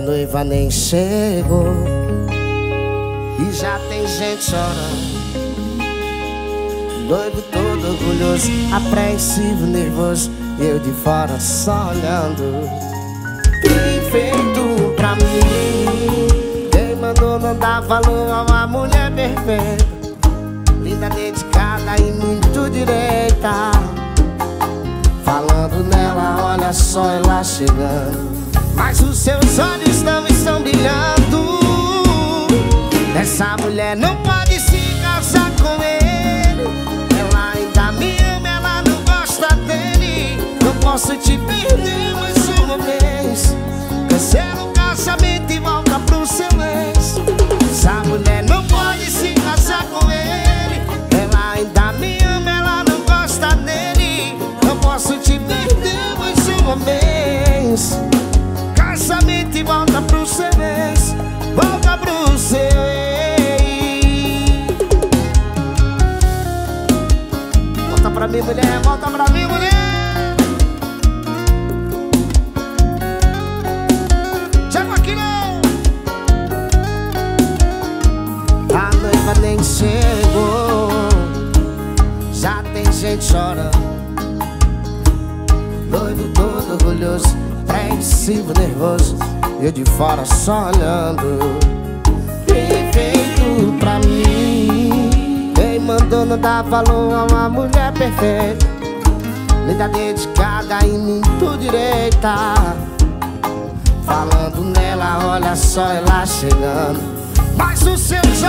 Noiva nem chegou. E já tem gente chorando. Noivo todo orgulhoso Apreensivo, nervoso. Eu de fora só olhando. Feito pra mim. Quem mandou não dar valor a uma mulher perfeita. Linda, dedicada e muito direita. Falando nela, olha só ela chegando. Mas os seus olhos Essa mulher não pode se casar com ele. Ela ainda me ama, ela não gosta dele. Não posso te pra mim, mulher, volta pra mim, mulher. Chega aqui, não A noiva nem chegou. Já tem gente chorando. Doido, todo orgulhoso apreensivo, nervoso. Eu de fora só olhando. Perfeito pra mim. Mandou não dar valor a uma mulher perfeita Linda, dedicada e muito direita. Falando nela, olha só ela chegando. Mas os seus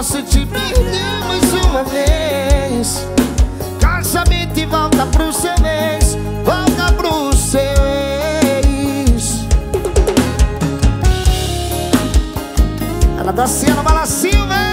posso te perder mais uma vez. Casamento e volta pro seu ex Volta pro seu ex Ela dá cena, balancinha